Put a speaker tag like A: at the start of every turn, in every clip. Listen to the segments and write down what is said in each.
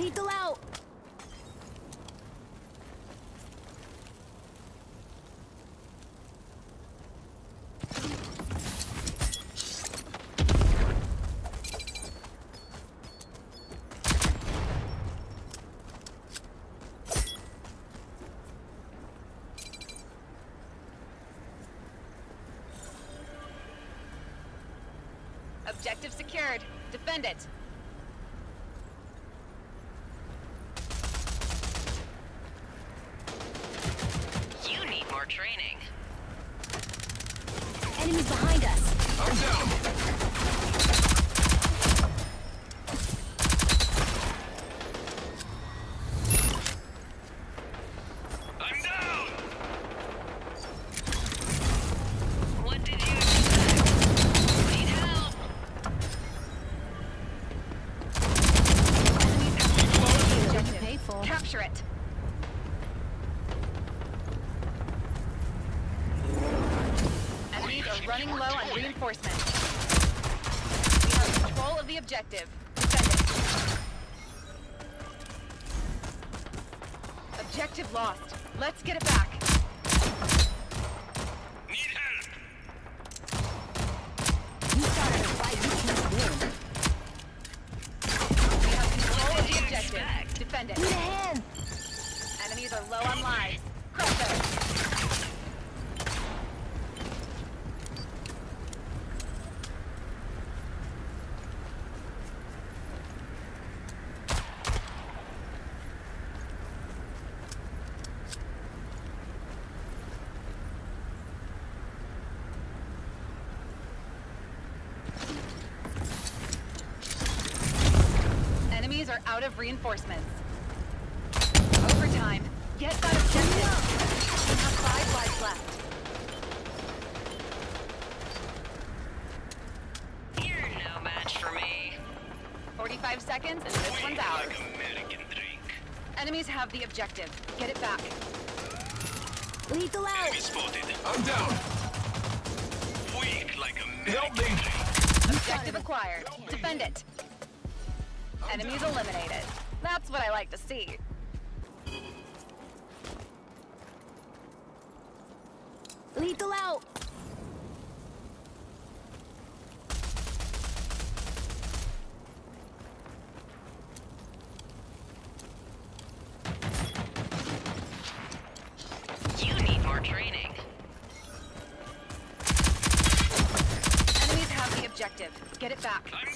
A: Lethal out!
B: Objective secured. Defend it.
C: You need more training.
A: Enemies behind us!
D: I'm down. I'm down.
C: What did you expect? Need help?
B: Enemies have control of the
A: What you
B: objective.
A: pay for.
B: Capture it. Enemies are running low reinforcements. We have control of the objective. Defend it. Objective lost. Let's get it back.
D: Need help.
A: You started a fight you can't win.
B: We have control of the objective.
C: expect?
B: Defend it.
A: Need a hand!
B: Enemies are low on lives. Crush them. Enemies are out of reinforcements. Overtime. Get that objective. We have five lives left.
C: You're no match for me.
B: 45 seconds and this one's
D: Weak
B: ours.
D: like American drink.
B: Enemies have the objective. Get it back.
A: Lethal out!
D: Enemy spotted. I'm down. Weak like American drink.
B: Objective acquired. Defend it. Enemies eliminated. That's what I like to see.
A: Lethal out!
C: You need more training.
B: Enemies have the objective. Get it back.
D: I'm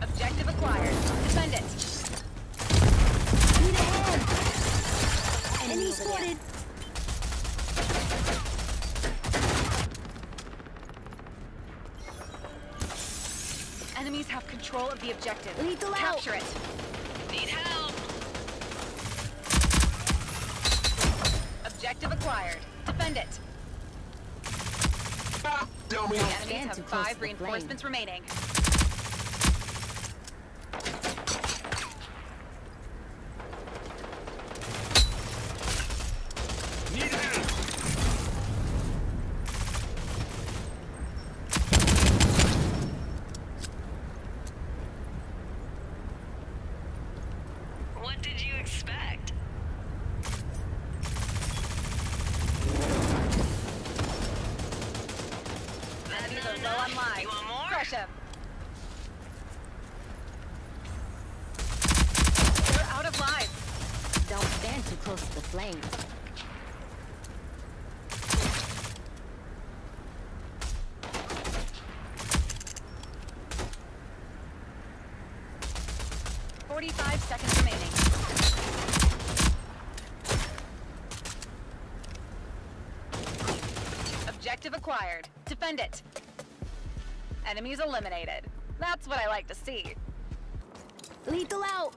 B: Objective acquired. Defend it.
A: Need a hand! Enemy spotted!
B: Enemies have control of the objective.
A: Lethal out.
B: Capture it.
C: Need help?
B: Objective acquired. Defend it.
D: Ah, dummy.
B: The enemies have five
A: to the
B: reinforcements remaining.
C: What did you expect? That's
B: Enemies
C: not
B: are low on
C: enough.
B: lives.
C: You want more?
B: Crush them. They're out of lives.
A: Don't stand too close to the flames.
B: Forty-five seconds remaining. Objective acquired. Defend it. Enemies eliminated. That's what I like to see.
A: Lethal out!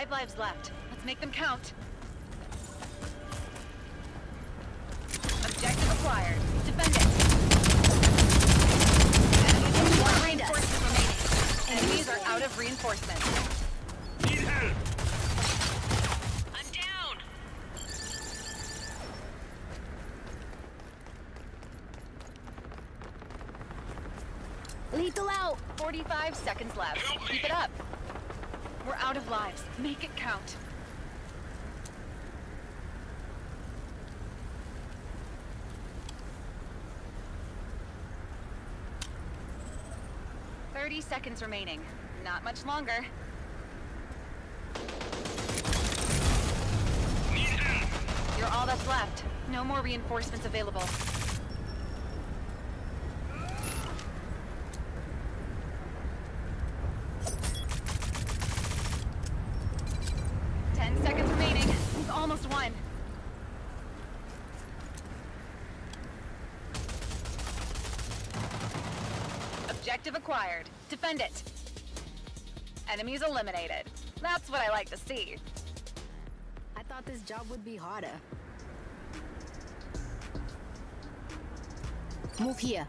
B: Five lives left. Let's make them count. Reinforcements.
D: Need help.
C: I'm down.
A: Lethal out.
B: 45 seconds left.
D: Help me.
B: Keep it up. We're out of lives. Make it count. Thirty seconds remaining. Not much longer. You're all that's left. No more reinforcements available. Ten seconds remaining. We've almost won. Objective acquired. Defend it. Enemies eliminated. That's what I like to see.
A: I thought this job would be harder. Move here.